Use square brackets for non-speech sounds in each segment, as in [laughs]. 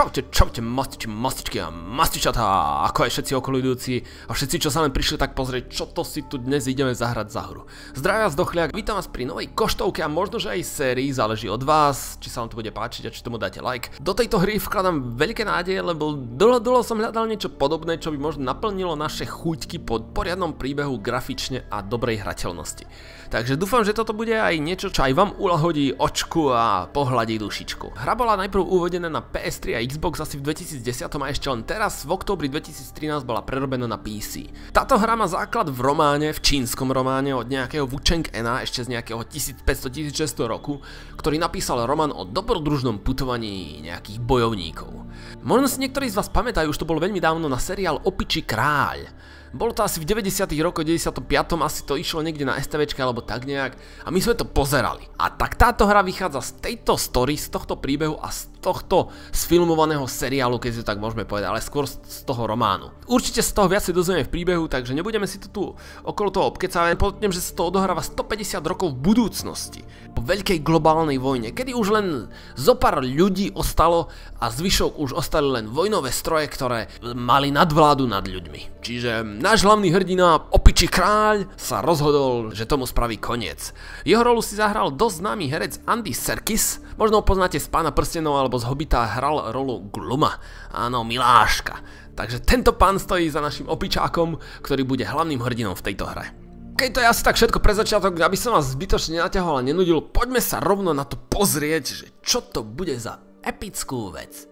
Čaute, čaute, mastiči, mastičky a mastičatá, ako aj všetci okolidujúci a všetci, čo sa len prišli tak pozrieť, čo to si tu dnes ideme zahrať za hru. Zdravia z Dochliak, vítam vás pri novej koštovke a možno, že aj sérii, záleží od vás, či sa vám to bude páčiť a či tomu dáte like. Do tejto hry vkladám veľké nádeje, lebo dlho, dlho som hľadal niečo podobné, čo by možno naplnilo naše chuťky pod poriadnom príbehu grafične a dobrej hrateľnosti. Takže dúfam, že toto bude aj niečo, čo aj vám ulahodí očku a pohľadí dušičku. Hra bola najprv uvedená na PS3 a Xbox asi v 2010 a ešte len teraz v októbri 2013 bola prerobená na PC. Táto hra má základ v románe, v čínskom románe od nejakého Wu Cheng Ena ešte z nejakého 1500-1600 roku, ktorý napísal román o dobrodružnom putovaní nejakých bojovníkov. Možno si niektorí z vás pamätajú, už to bolo veľmi dávno na seriál Opiči kráľ. Bolo to asi v 90 rokoch, 95. asi to išlo niekde na STVčke alebo tak nejak a my sme to pozerali. A tak táto hra vychádza z tejto story, z tohto príbehu a z tohto sfilmovaného seriálu, keď si to tak môžeme povedať, ale skôr z toho románu. Určite sa toho viacej dozvieme v príbehu, takže nebudeme si to tu okolo toho obkecávať. Poďme, že sa to odohráva 150 rokov v budúcnosti, po veľkej globálnej vojne, kedy už len zo pár ľudí ostalo a zvyšok už ostali len vojnové stroje, ktoré mali nadvládu nad ľuďmi. Čiže náš hlavný hrdina, opiči kráľ, sa rozhodol, že tomu spraví koniec. Jeho rolu si zahral dosť známy herec Andy Serkis, možno ho poznáte z Pána prstenov alebo z Hobita hral rolu Gluma, áno, Miláška. Takže tento pán stojí za našim opičákom, ktorý bude hlavným hrdinom v tejto hre. Keď to je asi tak všetko pre začiatok, aby som vás zbytočne nenaťahol a nenudil, poďme sa rovno na to pozrieť, že čo to bude za epickú vec.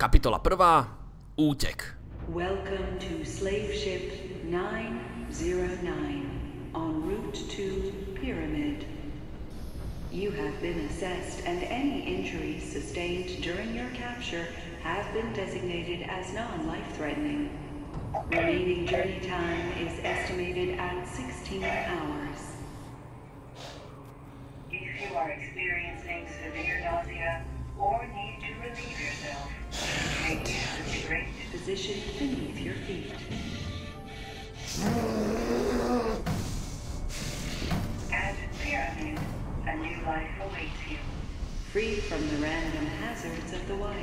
Kapitola 1. Útek. Welcome to slave ship 909 en route to Pyramid. You have been assessed and any injuries sustained during your capture have been designated as non-life threatening. Remaining journey time is estimated at 16 hours. If you are experiencing severe nausea or need to relieve yourself, take the great Positioned beneath your feet. Free from the random hazards of the wild.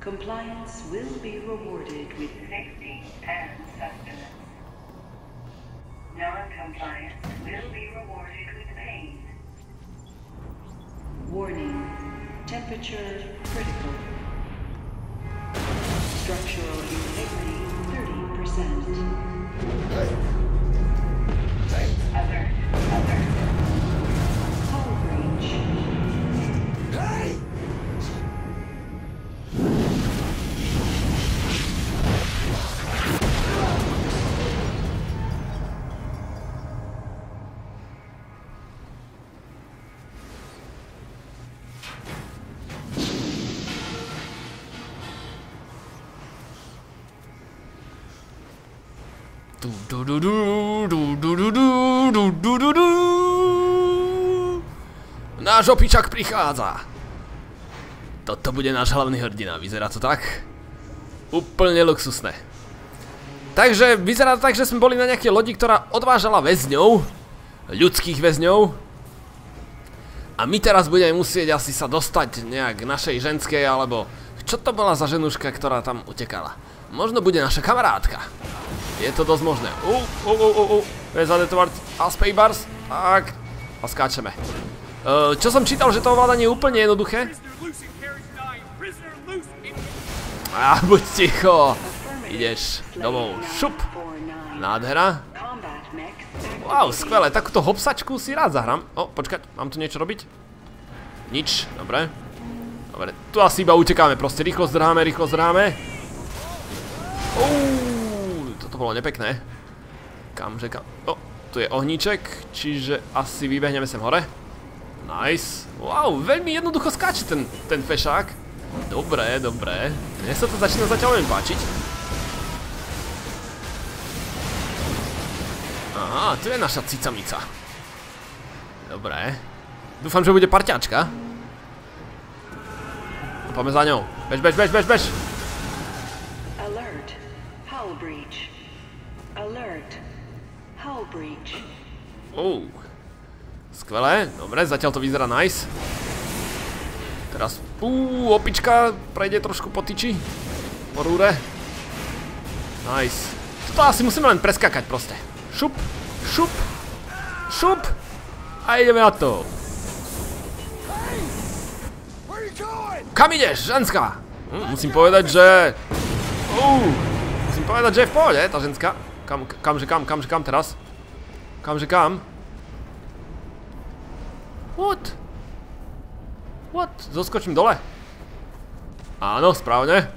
Compliance will be rewarded with Safety and sustenance. Non-compliance will be rewarded with pain. Warning. Temperature critical. Structural integrity 30%. Náš opičak prichádza. Toto bude náš hlavný hrdina, vyzerá to tak? Úplne luxusné. Takže vyzerá to tak, že sme boli na nejakej lodi, ktorá odvážala väzňov. Ľudských väzňov. A my teraz budeme musieť asi sa dostať nejak k našej ženskej, alebo... Čo to bola za ženuška, ktorá tam utekala? Možno bude naša kamarátka. Je to dosť možné. U, u, u, u, u. Rezadetovať a spacebars. Tak. A skáčeme. Uh, čo som čítal, že to ovládanie je úplne jednoduché. A [laughs] buď ticho. Ideš domov. Šup. Nádhera. Wow, skvelé. Takúto hopsačku si rád zahrám. O, počkať. Mám tu niečo robiť? Nič. Dobre. Dobre. Tu asi iba utekáme. Proste rýchlo zdrháme, rýchlo zdrháme. Uuu, toto bolo nepekné. Kamže kam? O, tu je ohníček, čiže asi vybehneme sem hore. Nice. Wow, veľmi jednoducho skáče ten, ten fešák. Dobré, dobré. Mne sa to začína zatiaľ len páčiť. Aha, tu je naša cicamica. Dobré. Dúfam, že bude parťačka. Poďme za ňou. Bež, bež, bež, bež, bež. Alert. Hull breach. Alert. Hull breach. Uh. Skvelé, dobre, zatiaľ to vyzerá nice. Teraz, uuu, opička prejde trošku po tyči. Po rúre. Nice. Toto asi musíme len preskakať proste. Šup, šup, šup. A ideme na to. Kam ideš, ženská? Hm, musím povedať, že... Musím povedať, že je v pohode, tá ženská. Kam, kamže kam, kamže kam teraz? Kamže kam? What? What? Zoskočím dole? Áno, správne.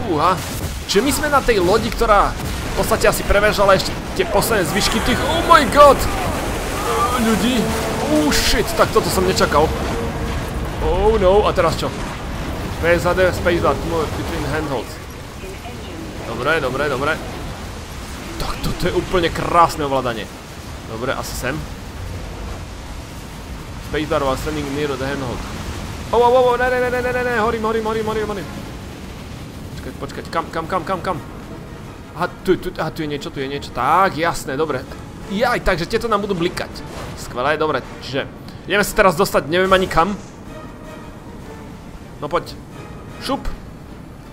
Fúha. Čiže my sme na tej lodi, ktorá v podstate asi prevežala ešte tie posledné zvyšky tých... Oh my god! Ľudí. Oh shit, tak toto som nečakal. Oh no, a teraz čo? Space AD, space move between handholds. Dobre, dobre, dobre. Tak toto je úplne krásne ovládanie. Dobre, asi sem. Spacebar while standing near the handhold. Oh, oh, oh, ne, ne, ne, ne, ne, ne, ne, horím, horím, horím, horím, horím. Počkať, počkať, kam, kam, kam, kam, kam? Aha, tu, tu, aha, tu je niečo, tu je niečo. Tak, jasné, dobre. Jaj, takže tieto nám budú blikať. Skvelé, dobre, čiže ideme sa teraz dostať, neviem ani kam. No poď. Šup.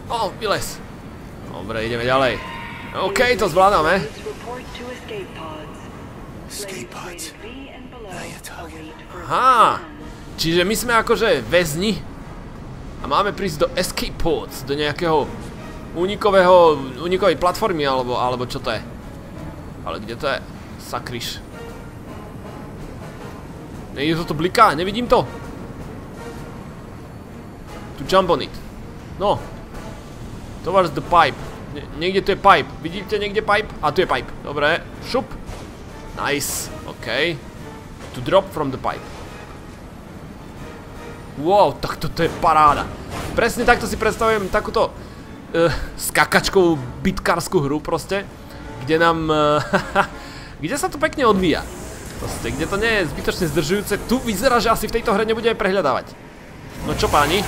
O, vylez. Dobre, ideme ďalej. OK, to zvládame. Escape pods. Aha. Čiže my sme akože väzni a máme prísť do escape pods, do nejakého unikového, unikovej platformy alebo, alebo čo to je. Ale kde to je? Sakryš. Niekde to to bliká, nevidím to. Tu jump on it. No. Towards the pipe. Nie, niekde tu je pipe. Vidíte niekde pipe? A tu je pipe. Dobre. Šup. Nice. OK. To drop from the pipe. Wow, tak toto je paráda. Presne takto si predstavujem takúto uh, skakačkovú bitkárskú hru proste, kde nám, uh, [laughs] kde sa to pekne odvíja. Proste, kde to nie je zbytočne zdržujúce. Tu vyzerá, že asi v tejto hre nebudeme prehľadávať. No čo páni?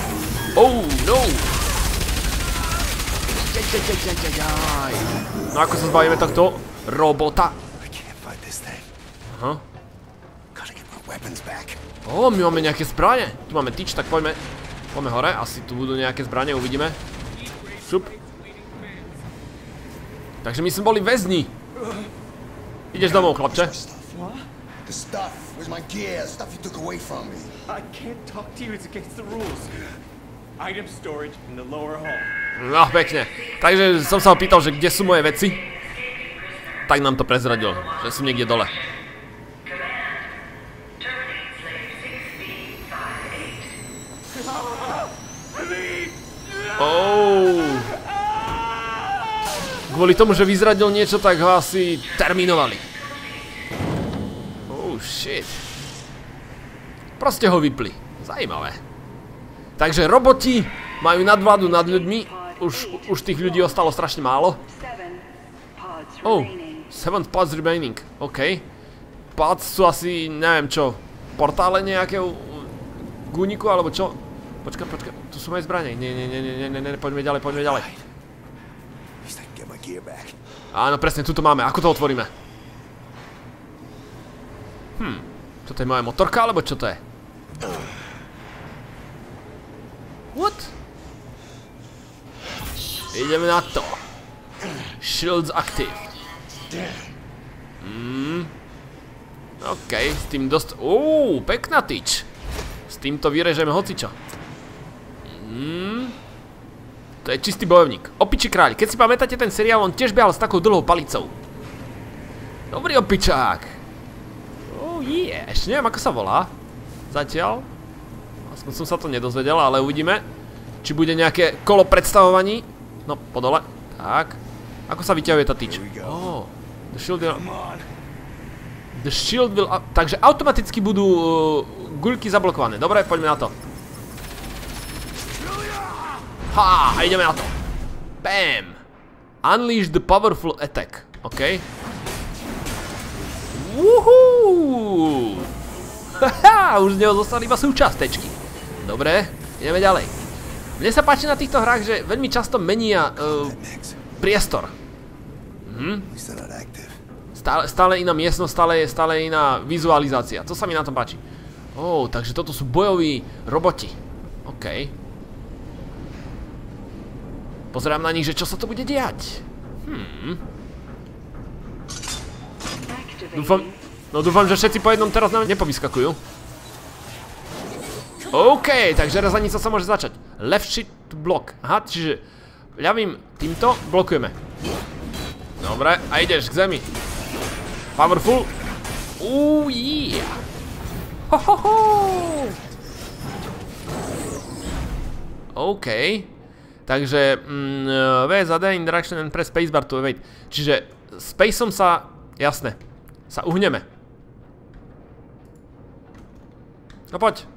Oh, no! No ako sa zbavíme tohto robota? Aha. Get my máme nejaké zbranie. Tu máme tyč, tak poďme. Poďme hore, asi tu budú nejaké zbranie, uvidíme. Šup. Takže my sme boli väzni. Ideš domov, chlapče. The stuff. Where's my gear? Stuff you took away from me. I can't talk to you. It's against the rules. Item storage in the lower hall. No, pekne. Takže som sa ho pýtal, že kde sú moje veci. Tak nám to prezradil, že sú niekde dole. Oh. Kvôli tomu, že vyzradil niečo, tak ho asi terminovali. Oh shit. Proste ho vypli. Zajímavé. Takže roboti majú nadvládu nad ľuďmi. Už, už tých ľudí ostalo strašne málo. Oh, remaining. seven pods remaining. OK. Pods sú asi, neviem čo, portále nejakého gúniku, alebo čo? Počkaj, počkaj, tu sú moje zbranie. Nie, nie, nie, nie, nie, nie, poďme ďalej, poďme ďalej. Áno, presne, tu to máme. Ako to otvoríme? Hm, toto je moja motorka, alebo čo to je? What? Ideme na to. Shields active. Hmm. OK, s tým dosť... Uuu, pekná tyč. S týmto vyrežeme hocičo. Hmm. To je čistý bojovník. Opičí kráľ. Keď si pamätáte ten seriál, on tiež behal s takou dlhou palicou. Dobrý opičák. Oh yeah. Ešte neviem, ako sa volá. Zatiaľ. Aspoň som sa to nedozvedel, ale uvidíme. Či bude nejaké kolo predstavovaní. No, po dole. Tak. Ako sa vyťahuje tá tyč? Oh. The shield will... The shield will... Takže automaticky budú uh, guľky zablokované. Dobre, poďme na to. Ha, ideme na to. Bam. Unleash the powerful attack. OK. Woohoo! [laughs] Haha, už z neho zostali iba súčastečky. Dobre, ideme ďalej. Mne sa páči na týchto hrách, že veľmi často menia Next. priestor. Active. Stále, iná miestnosť, stále stále iná vizualizácia. To sa mi na tom páči. Ó, takže toto sú bojoví roboti. OK. Pozerám na nich, že čo sa to bude diať. Hmm. Dúfam, no dúfam, že všetci po jednom teraz nám nepovyskakujú. OK, takže razanica sa môže začať. Left shift block. Aha, čiže ľavým týmto blokujeme. Dobre, a ideš k zemi. Powerful. Uuu, yeah. Ho, ho, ho. OK. Takže mm, V za D, interaction and press spacebar to evade. Čiže spaceom sa, jasné, sa uhneme. No poď.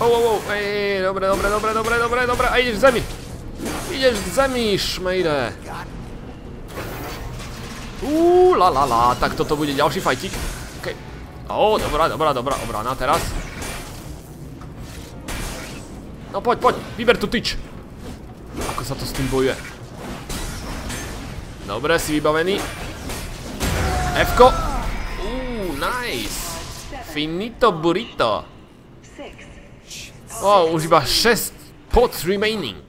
Oh, oh, oh, ej, dobre, dobre, dobre, dobre, dobre, dobre, a ideš zemi. Ideš k zemi, šmejde. Uuu, la la la, tak toto bude ďalší fajtík. Okej. Ó, dobrá, dobrá, dobrá, obrana teraz. No poď, poď, vyber tu tyč. Ako sa to s tým bojuje. Dobre, si vybavený. F-ko. Uuu, nice. Finito burrito. Wow, už iba 6 pots remaining.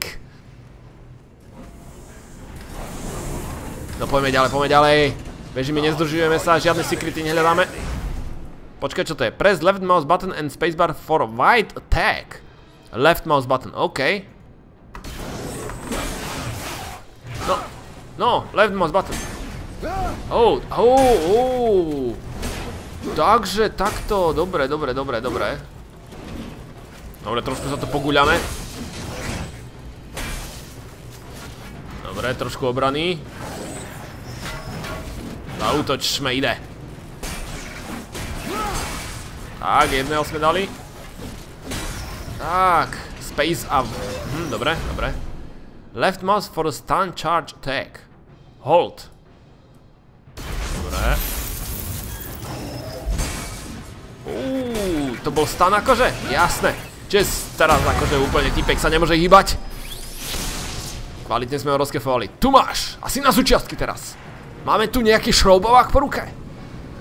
No poďme ďalej, poďme ďalej. Bežíme, nezdržujeme sa, žiadne secrety nehľadáme. Počkaj, čo to je? Press left mouse button and spacebar for wide attack. Left mouse button, OK. No, no, left mouse button. Oh, oh, oh. Takže takto, dobre, dobre, dobre, dobre. Dobre, trošku sa to poguľame. Dobre, trošku obrany. Zautočme, ide. Tak, jedného sme dali. Tak, space up. Hm, dobre, dobre. Left mouse for stun charge attack. Hold. Dobre. Uuu, to bol stun akože? Jasné. Čiže teraz akože úplne typek sa nemôže hýbať. Kvalitne sme ho rozkefovali. Tu máš! Asi na súčiastky teraz. Máme tu nejaký šroubovák po ruke?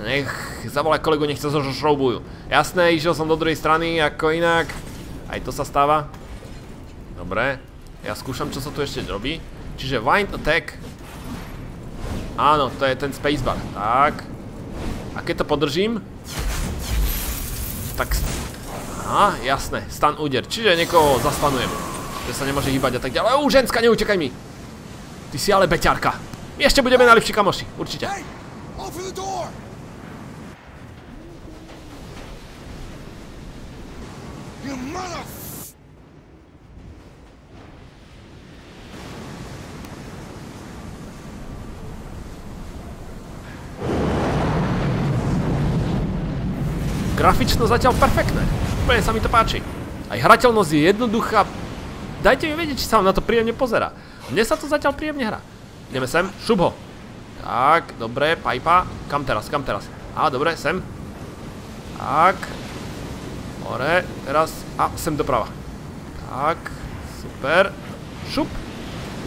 Nech zavolaj kolegu, nech sa šroubujú. Jasné, išiel som do druhej strany, ako inak. Aj to sa stáva. Dobre. Ja skúšam, čo sa tu ešte robí. Čiže wind attack. Áno, to je ten spacebar. Tak. A keď to podržím, tak Aha, jasné, stan úder. Čiže niekoho zastanujem. Že sa nemôže hýbať a tak ďalej. Uú, ženská, neutekaj mi. Ty si ale beťarka. My ešte budeme najlepší kamoši, určite. Grafično zatiaľ perfektné. Úplne sa mi to páči. Aj hrateľnosť je jednoduchá. Dajte mi vedieť, či sa vám na to príjemne pozera. Mne sa to zatiaľ príjemne hrá. Ideme sem, šup ho. Tak, dobre, pajpa. Kam teraz, kam teraz? Á, dobre, sem. Tak. Hore, teraz, a sem doprava. Tak, super. Šup.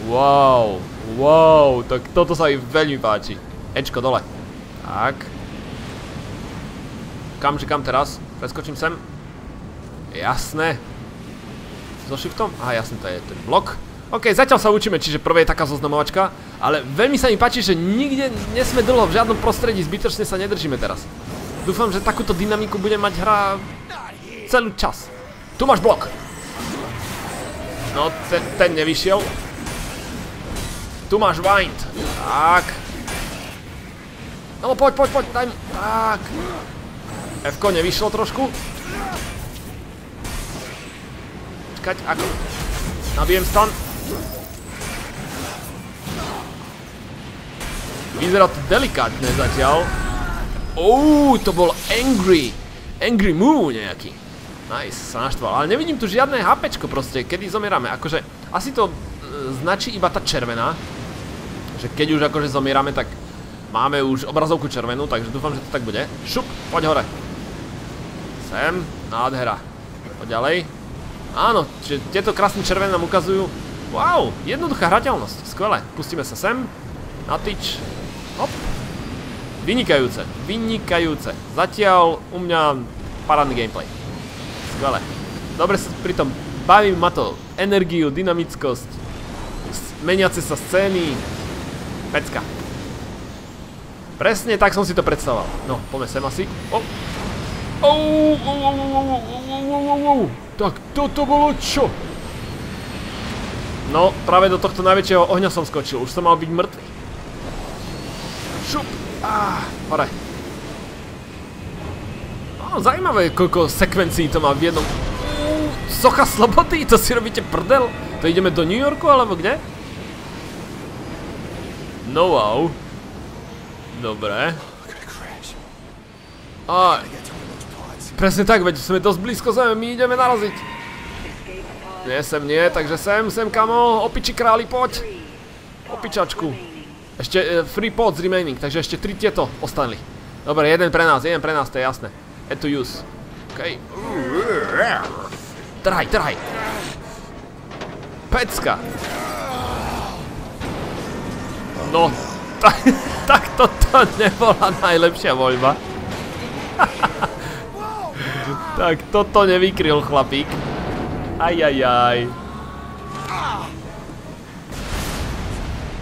Wow, wow, tak toto sa mi veľmi páči. Ečko dole. Tak. Kamže kam teraz? Preskočím sem. Jasné. So shiftom? Aha, jasné, to je ten blok. OK, zatiaľ sa učíme, čiže prvé je taká zoznamovačka, ale veľmi sa mi páči, že nikde nesme dlho, v žiadnom prostredí, zbytočne sa nedržíme teraz. Dúfam, že takúto dynamiku bude mať hra celý čas. Tu máš blok. No, ten, ten nevyšiel. Tu máš wind. Tak. No, poď, poď, poď, daj mu. Tak. F-ko nevyšlo trošku. Čakať, ako... Nabijem stan. Vyzerá to delikátne zatiaľ. Uuu, to bol angry. Angry move nejaký. Nice, sa naštval. Ale nevidím tu žiadne HPčko proste, kedy zomierame. Akože, asi to e, značí iba tá červená. Že keď už akože zomierame, tak máme už obrazovku červenú, takže dúfam, že to tak bude. Šup, poď hore. Sem, nádhera. Poď ďalej. Áno, čiže tieto krásne červené nám ukazujú Wow, jednoduchá hrateľnosť, skvelé. Pustíme sa sem. Na tyč. Hop. Vynikajúce, vynikajúce. Zatiaľ u mňa parádny gameplay. Skvelé. Dobre sa pri tom bavím, ma to energiu, dynamickosť, meniace sa scény. Pecka. Presne tak som si to predstavoval. No, poďme sem asi. O. Ou, ou, ou, ou, ou, ou, ou, ou, ou. Tak toto bolo čo? No, práve do tohto najväčšieho ohňa som skočil. Už som mal byť mŕtvy. Šup. Á, hore. No, zaujímavé, koľko sekvencií to má v jednom. Socha slobody, to si robíte prdel? To ideme do New Yorku, alebo kde? No wow. Dobre. A... Presne tak, veď sme dosť blízko zeme, my ideme naraziť. Nie, sem nie, takže sem, sem kamo, opiči králi, poď. Opičačku. Ešte e, free pods remaining, takže ešte tri tieto ostali. Dobre, jeden pre nás, jeden pre nás, to je jasné. Add to use. OK. Trhaj, trhaj. Pecka. No, [laughs] tak, tak toto nebola najlepšia voľba. [laughs] tak toto nevykryl chlapík. Ajajaj.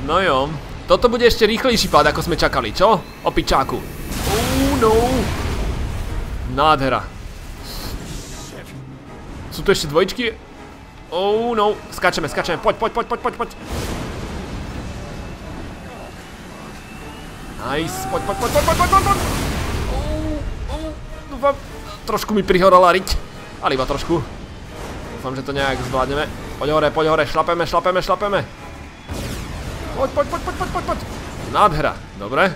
No jo. Toto bude ešte rýchlejší pád, ako sme čakali, čo? O pičáku. Oh no. Nádhera. Sú tu ešte dvojčky? Oh no. Skačeme, skačeme. Poď, poď, poď, poď, poď, poď. Nice. Poď, poď, poď, poď, poď, poď, poď. Oh, oh. Dúfam. Trošku mi prihorala riť. Ale iba trošku. Dúfam, že to nejak zvládneme. Poď hore, poď hore. Šlapeme, šlapeme, šlapeme. Poď, poď, poď, poď, poď, poď, poď. Nádhera, dobre.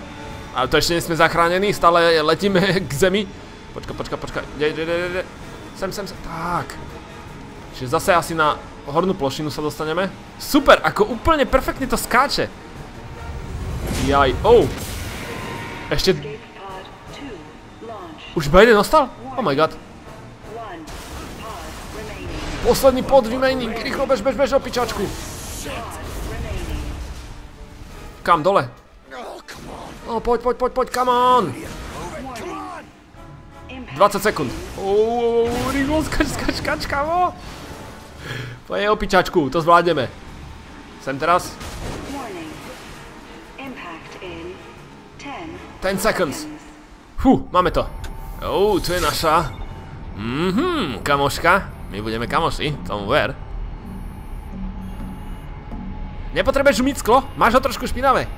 Ale to ešte nie sme zachránení, stále letíme [laughs] k zemi. Počka, počka, počka. Ide, ide, ide, ide. Sem, sem, sem. Tak. Čiže zase asi na hornú plošinu sa dostaneme. Super, ako úplne perfektne to skáče. Jaj, oh. Ešte... Už iba jeden ostal? Oh my god. 1 pod remaining. Posledný pod remaining. Rýchlo bež, bež, bež. Remaining. Kam, dole? No, poď, poď, poď, poď, come on. Warning. 20 sekúnd. Ouuu, rýchlo, skač, skač, skač, kamo. Poď, opičačku, to zvládneme. Sem teraz. Warning. Impact in 10 10 seconds. Fú, máme to. Ou, tu je naša. Mhm, kamoška. My budeme kamoši, tomu ver. Nepotrebuješ umyť sklo? Máš ho trošku špinavé.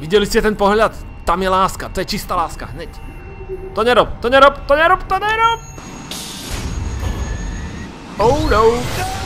Videli ste ten pohľad? Tam je láska, to je čistá láska, hneď. To nerob, to nerob, to nerob, to nerob! Oh no!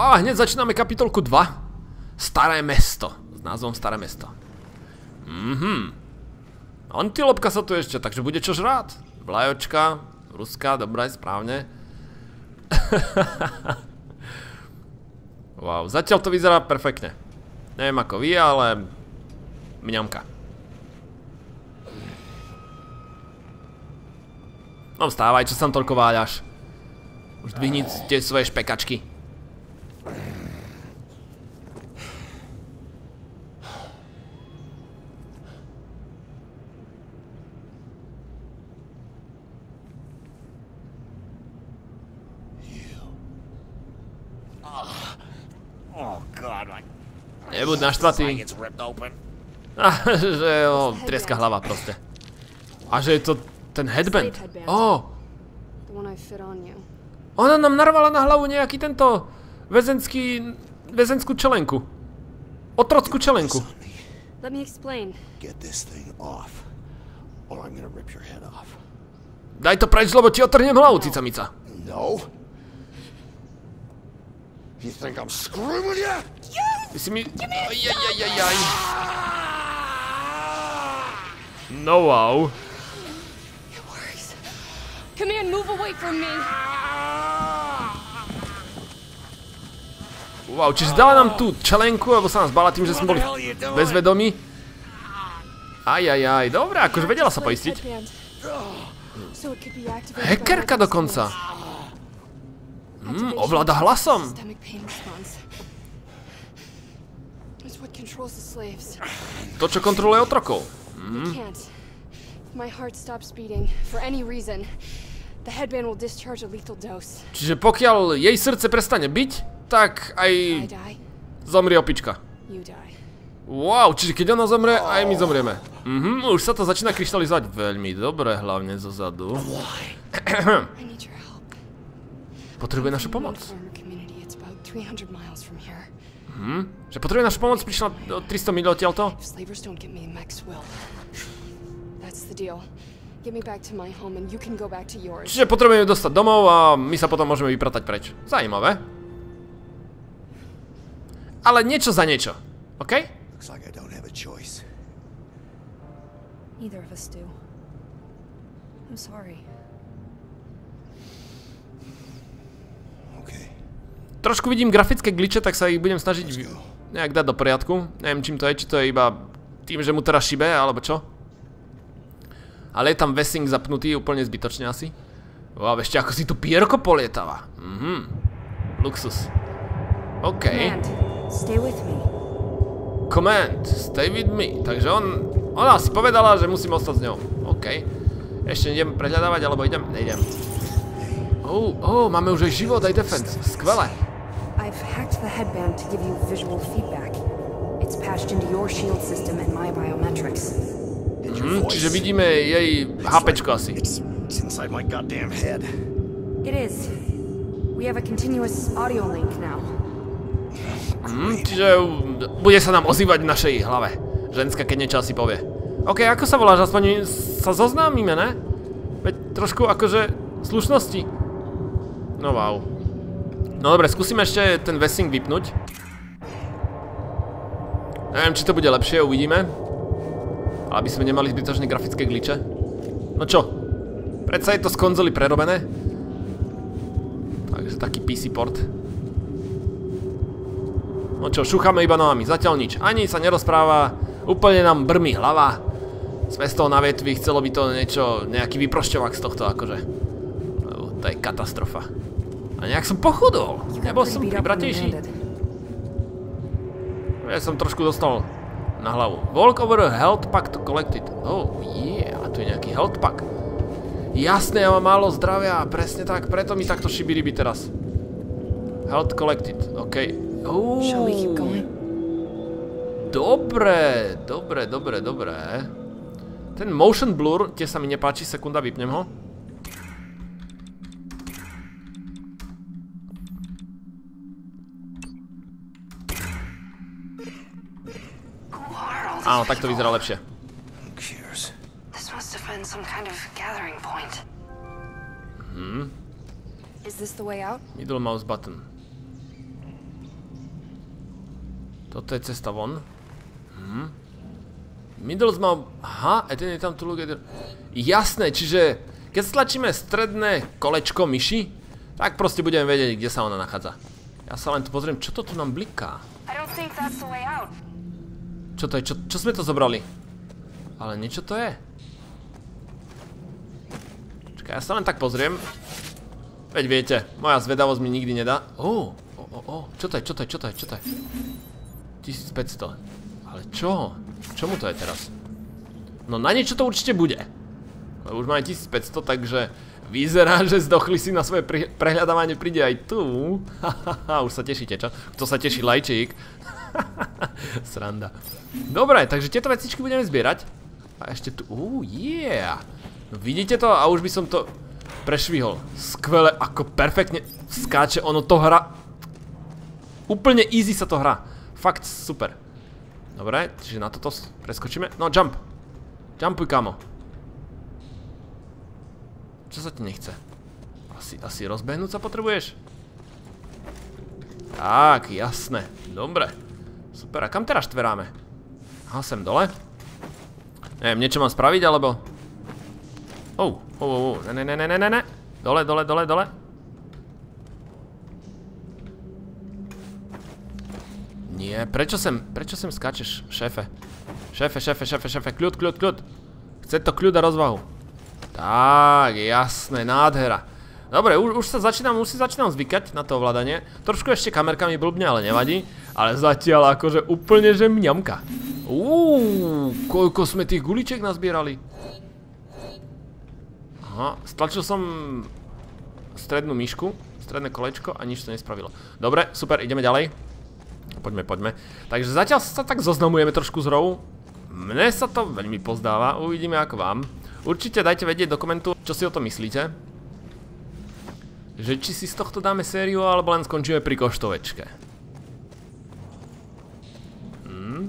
A hneď začíname kapitolku 2. Staré mesto. S názvom Staré mesto. Mhm. Antilopka sa tu ešte, takže bude čo žrát. Vlajočka, ruská, dobré, správne. [laughs] wow, zatiaľ to vyzerá perfektne. Neviem ako vy, ale... Mňamka. No vstávaj, čo sa tam toľko váľaš. Už dvihni tie svoje špekačky. Oh god, my Nebuď naštvatý. Ah, [laughs] že ho trieska hlava proste. A že je to ten headband. Ó, ona nám narvala na hlavu nejaký tento väzenský väzenskú čelenku. Otrockú čelenku. Let me explain. Get this thing off, or I'm gonna rip your head off. Daj to preč, lebo ti otrhnem hlavu, cicamica. No? You think I'm screwing with you? Ty si mi... Ajajajajaj. No wow. Command, move away from me. Wow, čiže dala nám tú čelenku, lebo sa nás bala tým, že sme boli bezvedomí. Ajajaj, dobre, akože vedela sa poistiť. Hackerka dokonca. sensors. Hm, ovláda hlasom. Will discharge a lethal dose. Čiže pokiaľ jej srdce prestane byť, tak aj zomrie opička. Wow, čiže keď ona zomrie, aj my zomrieme. Mhm, už sa to začína kryštalizovať veľmi dobre, hlavne zo zadu. [clears throat] Potrebuje našu pomoc. one farmer community, it's about 300 miles from here. Že potrebuje našu pomoc, prišla do 300 mil odtiaľto. If slavers don't get me, Max will. That's the deal. Get me back to my home and you can go back to yours. Čiže potrebujeme ju dostať domov a my sa potom môžeme vypratať preč. Zajímavé. Ale niečo za niečo. OK? Looks like I don't have a choice. Neither of us do. I'm sorry. Okay. Trošku vidím grafické glitche, tak sa ich budem snažiť nejak dať do poriadku. Neviem, čím to je, či to je iba tým, že mu teraz šibe, alebo čo. Ale je tam vesing zapnutý úplne zbytočne asi. Wow, ešte ako si tu pierko polietava. Mhm. Luxus. OK. Command, stay with me. Command, stay with me. Takže on, ona si povedala, že musím ostať s ňou. OK. Ešte idem prehľadávať, alebo idem? Nejdem. Oh, oh, máme už aj život, aj defense. Skvelé. I've hacked the headband to give you visual feedback. It's patched into your shield system and my biometrics. Hm, voice. čiže vidíme jej HPčko asi. It's, it's inside my goddamn head. It is. We have a continuous audio link now. Hm, čiže bude sa nám ozývať v našej hlave. Ženská, keď niečo asi povie. OK, ako sa voláš? Aspoň sa zoznámime, ne? Veď trošku akože slušnosti. No wow. No dobre, skúsime ešte ten vesing vypnúť. Neviem, či to bude lepšie, uvidíme. Aby sme nemali zbytočné grafické glitche. No čo? Predsa je to z konzoly prerobené. Takže taký PC port. No čo, šúchame iba nohami, zatiaľ nič. Ani sa nerozpráva, úplne nám brmi hlava. Sme z toho na vetvi, chcelo by to niečo, nejaký vyprošťovák z tohto akože. To je katastrofa. A nejak som pochudol. Nebol som pribratejší. Ja som trošku dostal na hlavu. Walk over health pack to collect it. Oh, yeah, a tu je nejaký health pack. Jasné, ja mám málo zdravia, presne tak, preto mi takto šibiribi teraz. Health collected, OK. Uuu. Dobre, dobre, dobre, dobre. Ten motion blur, tie sa mi nepáči, sekunda, vypnem ho. Áno, tak to vyzerá lepšie. Out? Middle mouse button. Toto je cesta von. Hm. Middle mouse... Aha, a ten je tam tu together. Jasné, čiže keď stlačíme stredné kolečko myši, tak proste budeme vedieť, kde sa ona nachádza. Ja sa len tu pozriem, čo to tu nám bliká. I don't think that's the way out. Čo to je? Čo, čo sme to zobrali? Ale niečo to je. Čakaj, ja sa len tak pozriem. Veď viete, moja zvedavosť mi nikdy nedá. Ó, ó, ó, čo to je, čo to je, čo to je, čo to je? 1500. Ale čo? Čomu to je teraz? No na niečo to určite bude. Lebo už máme 1500, takže vyzerá, že zdochli si na svoje prehľadávanie príde aj tu. Už sa tešíte, čo? Kto sa teší, lajčík. [laughs] Sranda. Dobre, takže tieto vecičky budeme zbierať. A ešte tu, uuu, yeah. No vidíte to? A už by som to prešvihol. Skvele, ako perfektne skáče, ono to hra... Úplne easy sa to hrá. Fakt super. Dobre, čiže na toto preskočíme. No, jump. Jumpuj, kamo. Čo sa ti nechce? Asi, asi rozbehnúť sa potrebuješ? Tak, jasné. Dobre. Super, a kam teraz štveráme? Aha, sem dole. Neviem, niečo mám spraviť, alebo... Oh, oh, ne, ne, ne, ne, ne, ne, ne. Dole, dole, dole, dole. Nie, prečo sem, prečo sem skáčeš, šéfe? Šéfe, šéfe, šéfe, šéfe, kľud, kľud, kľud. Chce to kľud a rozvahu. Tak, jasné, nádhera. Dobre, už, už sa začínam, už si začínam zvykať na to ovládanie. Trošku ešte kamerkami blbne, ale nevadí. Ale zatiaľ akože úplne, že mňamka. Uuu, koľko sme tých guličiek nazbierali. Aha, stlačil som strednú myšku, stredné kolečko a nič to nespravilo. Dobre, super, ideme ďalej. Poďme, poďme. Takže zatiaľ sa tak zoznamujeme trošku s Rou. Mne sa to veľmi pozdáva, uvidíme ako vám. Určite dajte vedieť do komentu, čo si o tom myslíte. Že či si z tohto dáme sériu, alebo len skončíme pri koštovečke. Hm,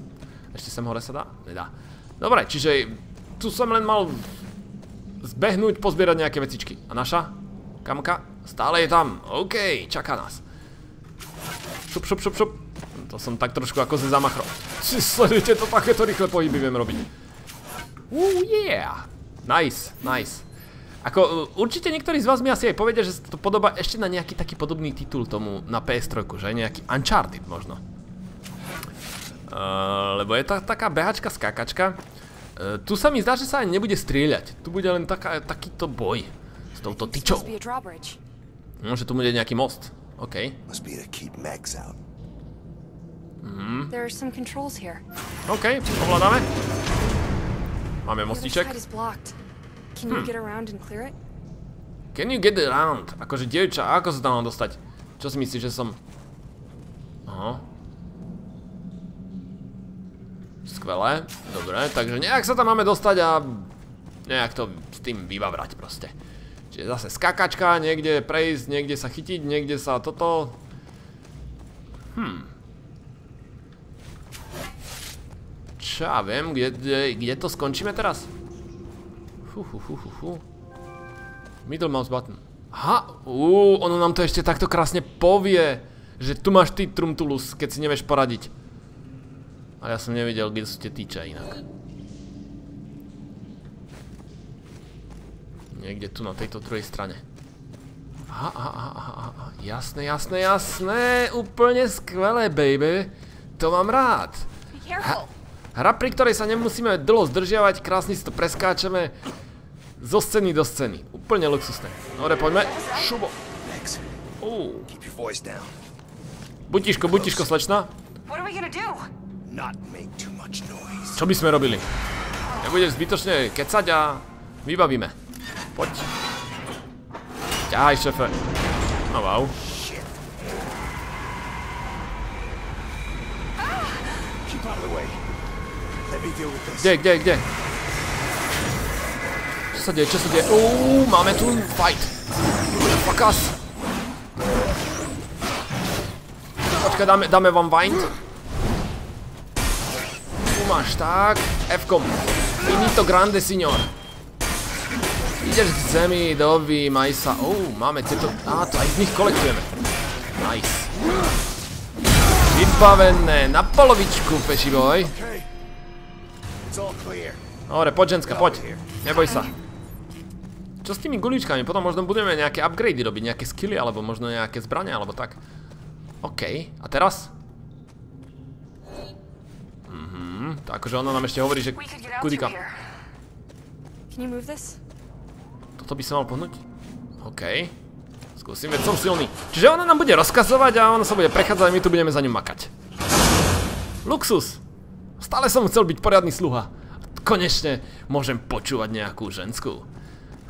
ešte sem hore sa dá? Nedá. Dobre, čiže tu som len mal zbehnúť, pozbierať nejaké vecičky. A naša? Kamka? Stále je tam. OK, čaká nás. Šup, šup, šup, šup. To som tak trošku ako ze zamachro. Si sledujte to takéto rýchle pohyby viem robiť. Uuu, yeah. Nice, nice. Ako, uh, určite niektorí z vás mi asi aj povedia, že sa to podobá ešte na nejaký taký podobný titul tomu na PS3, že? Nejaký Uncharted možno. Uh, lebo je to taká behačka, skákačka. Uh, tu sa mi zdá, že sa ani nebude strieľať. Tu bude len taká, takýto boj s touto tyčou. No, že tu bude nejaký most. OK. Here. OK, ovládame. Máme clear it? Can you get around? Akože, dievča, ako sa tam mám dostať? Čo si myslíš, že som... Aha. Skvelé, dobre, takže nejak sa tam máme dostať a... Nejak to s tým vybavrať proste. Čiže zase skakačka, niekde prejsť, niekde sa chytiť, niekde sa toto... Hm. Čo ja viem, kde, kde, kde to skončíme teraz? Fú. Middle mouse button. Aha, uú, ono nám to ešte takto krásne povie, že tu máš ty Trumtulus, keď si nevieš poradiť. A ja som nevidel, kde sú tie týče inak. Niekde tu na tejto druhej strane. Aha, aha, aha, aha, jasné, jasné, jasné, úplne skvelé, baby. To mám rád. Careful. Hra, pri ktorej sa nemusíme dlho zdržiavať, krásne si to preskáčeme zo scény do scény. Úplne luxusné. Dobre, poďme. Šubo. Butiško, butiško, slečna. Čo by sme robili? Nebudeš zbytočne kecať a vybavíme. Poď. Ťahaj, šefe. No wow. Keep out of the way. Let me deal with this. Kde, kde, kde? Čo sa deje, čo sa deje? Uuu, máme tu fight. Fuck us. Počkaj, dáme, dáme vám wind. Tu máš tak. F-kom. Finito grande, signor. Ideš k zemi, dovi, maj sa. Uuu, máme tieto... Á, to aj z nich kolektujeme. Nice. Vybavené na polovičku, peši Dobre, poď ženská, poď. Neboj sa. Čo s tými guličkami? Potom možno budeme nejaké upgradey robiť, nejaké skilly, alebo možno nejaké zbrania, alebo tak. OK, a teraz? Mhm, to akože ona nám ešte hovorí, že this? Toto by sa mal pohnúť? OK. Skúsim, veď som silný. Čiže ona nám bude rozkazovať a ona sa bude prechádzať a my tu budeme za ňu makať. Luxus. Stále som chcel byť poriadny sluha. Konečne môžem počúvať nejakú ženskú.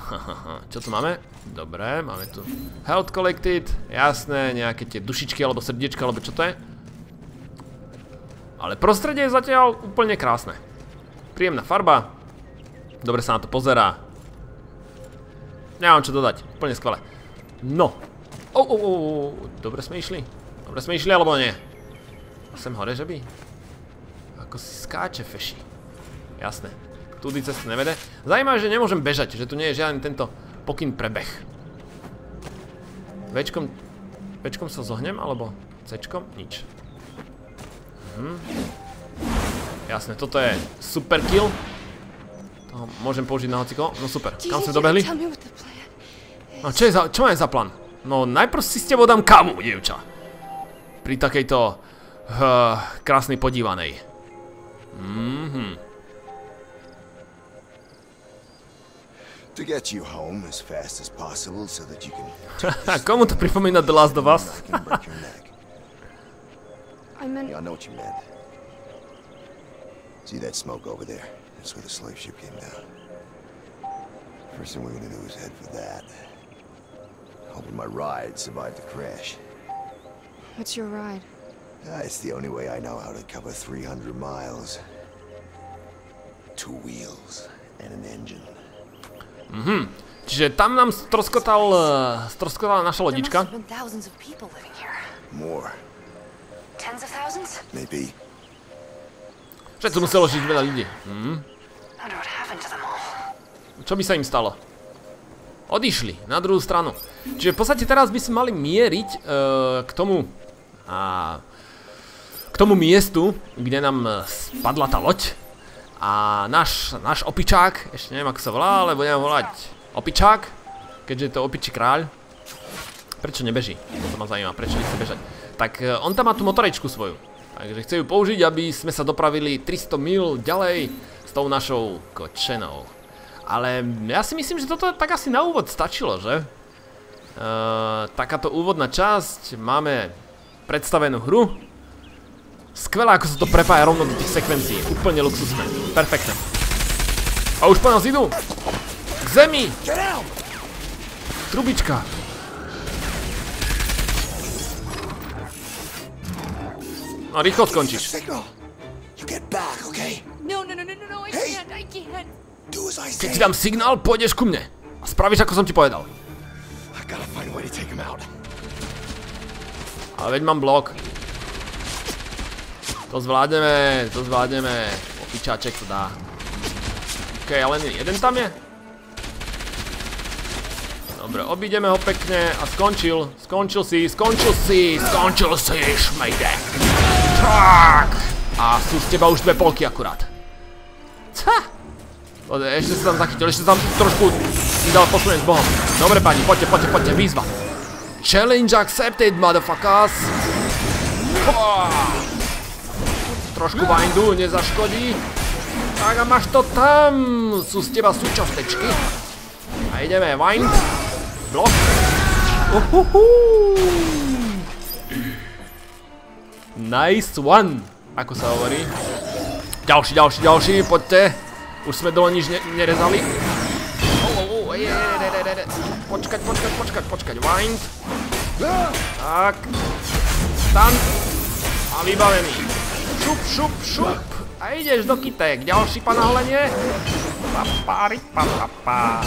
[laughs] Čo tu máme? Dobre, máme tu Health Collected, jasné, nejaké tie dušičky alebo srdiečka, alebo čo to je? Ale prostredie je zatiaľ úplne krásne. Príjemná farba. Dobre sa na to pozerá. Nemám čo dodať, úplne skvelé. No. Oh, oh, oh, dobre sme išli. Dobre sme išli, alebo nie? Sem hore, že by? Ako si skáče, feši. Jasné. Tudy cestu nevede. Zajímavé, že nemôžem bežať, že tu nie je žiadny tento pokyn pre beh. Včkom... Včkom sa zohnem, alebo Cčkom? Nič. Mhm. Jasné, toto je super kill. Toho môžem použiť na hociko. No super, kam sme dobehli? No čo, je za, čo máme za plán? No najprv si s tebou dám kamu, dievča. Pri takejto uh, krásnej podívanej. Mhm. To get you home as fast as possible so that you can [laughs] Komu to pripomína The Last of Us? [laughs] knock and break your. I meant. Yeah, I know what you meant. See that smoke over there? That's where the slave ship came down. First thing we're gonna do is head for that. Hoping my ride survived the crash. What's your ride? Ah, it's the only way I know how to cover 300 miles. Two wheels and an engine. Čiže tam nám stroskotal, uh, stroskotala naša lodička. More, Tens of thousands? maybe. Že tu muselo žiť veľa ľudí. All. Čo by sa im stalo? Odišli na druhú stranu. Čiže v podstate teraz by sme mali mieriť uh, k tomu a, tomu miestu, kde nám eh, spadla tá loď. A náš, náš opičák, ešte neviem ako sa volá, ale budeme volať opičák, keďže je to opičí kráľ. Prečo nebeží? To ma zaujíma, prečo nechce bežať. Tak eh, on tam má tú motorečku svoju. Takže chce ju použiť, aby sme sa dopravili 300 mil ďalej s tou našou kočenou. Ale ja si myslím, že toto tak asi na úvod stačilo, že? Uh, takáto úvodná časť, máme predstavenú hru. Skvelé, ako sa to prepája rovno do tých sekvencií. Úplne luxusné. Perfektné. A už po nás idú. K zemi. Trubička. No rýchlo skončíš. Keď ti dám signál, pôjdeš ku mne. A spravíš, ako som ti povedal. Ale veď mám blok. To zvládneme, to zvládneme. Opičáček to dá. OK, ale jeden tam je? Dobre, obídeme ho pekne a skončil. Skončil si, skončil si, skončil si, šmejde. Tak. A sú z teba už dve polky akurát. Poď, Ešte sa tam zachytil, ešte sa tam trošku mi dal posunúť s Bohom. Dobre pani, poďte, poďte, poďte, výzva. Challenge accepted, motherfuckers! Pá! Trošku windu nezaškodí. Tak a máš to tam! Sú z teba súčastečky. A ideme, wind. Blok. Uhuhu. Nice one, ako sa hovorí. Ďalší, ďalší, ďalší, poďte. Už sme dole nič ne nerezali. Počkať, počkať, počkať, počkať. Wind. Tak. Stan. A vybavený. Šup, šup, šup. A ideš do kytek. Ďalší panáhlenie. Papári, papapá.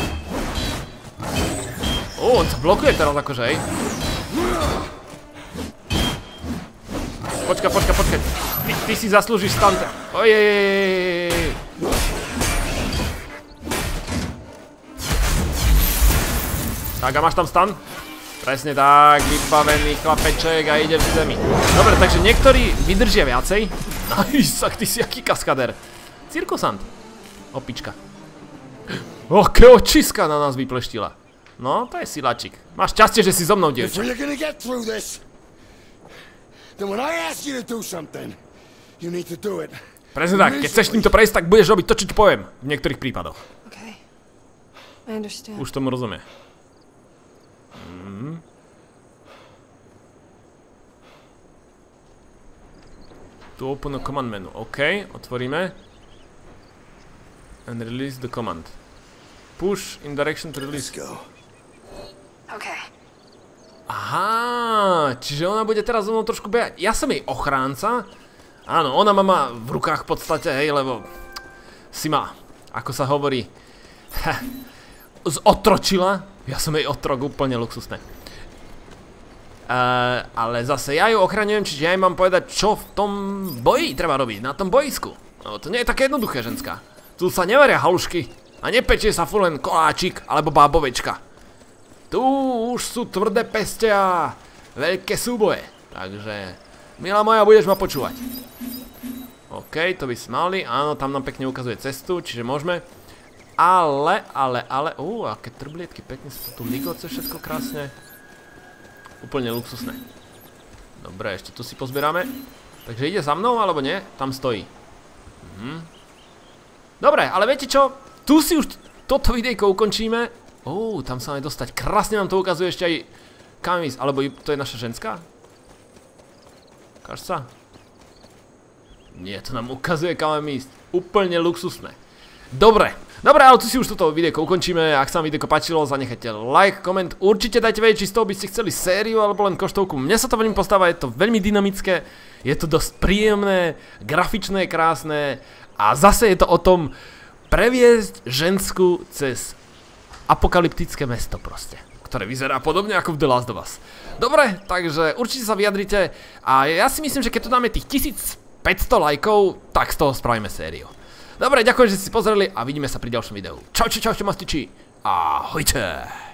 Ó, on sa blokuje teraz akože, hej. Počkaj, počkaj, počkaj. Ty, ty si zaslúžiš stan. Ojej. Tak a máš tam stan? Presne tak, vybavený chlapeček a ideš v zemi. Dobre, takže niektorí vydržia viacej. Tak ty si aký kaskader. Cirkusant. Opička. Aké očiska na nás vypleštila. No, to je silačik. Máš šťastie, že si so mnou, dievča. Presne tak, keď chceš týmto prejsť, tak budeš robiť to, čo ti poviem. V niektorých prípadoch. Už tomu rozumie. Tu open a command menu. OK, otvoríme. And release the command. Push in direction to release. Let's go. Okay. Aha, čiže ona bude teraz so mnou trošku behať. Ja som jej ochránca. Áno, ona ma má v rukách v podstate, hej, lebo si ma, ako sa hovorí, [laughs] zotročila. Ja som jej otrok úplne luxusné. Uh, ale zase ja ju ochraňujem, čiže ja im mám povedať, čo v tom boji treba robiť, na tom bojisku. No to nie je také jednoduché, ženská. Tu sa nevaria halušky a nepečie sa fu len koláčik alebo bábovečka. Tu už sú tvrdé peste a veľké súboje. Takže, milá moja, budeš ma počúvať. OK, to by sme mali. Áno, tam nám pekne ukazuje cestu, čiže môžeme. Ale, ale, ale, uuu, aké trblietky, pekne sa to tu ligoce všetko krásne. Úplne luxusné. Dobre, ešte tu si pozbierame. Takže ide za mnou, alebo nie? Tam stojí. Mhm. Dobre, ale viete čo? Tu si už toto videjko ukončíme. Ó, tam sa máme dostať. Krásne nám to ukazuje ešte aj kamis. Alebo to je naša ženská? Ukáž sa. Nie, to nám ukazuje kam máme. Úplne luxusné. Dobre, dobre, ale tu si už toto videjko ukončíme. Ak sa vám videjko páčilo, zanechajte like, koment. Určite dajte vedieť, či z toho by ste chceli sériu alebo len koštovku. Mne sa to veľmi postáva, je to veľmi dynamické, je to dosť príjemné, grafičné, krásne a zase je to o tom previesť žensku cez apokalyptické mesto proste ktoré vyzerá podobne ako v The Last of Us. Dobre, takže určite sa vyjadrite a ja si myslím, že keď tu dáme tých 1500 lajkov, tak z toho spravíme sériu. Dobre, ďakujem, že ste si pozreli a vidíme sa pri ďalšom videu. Čau, čau, čau, mastiči. Ahojte.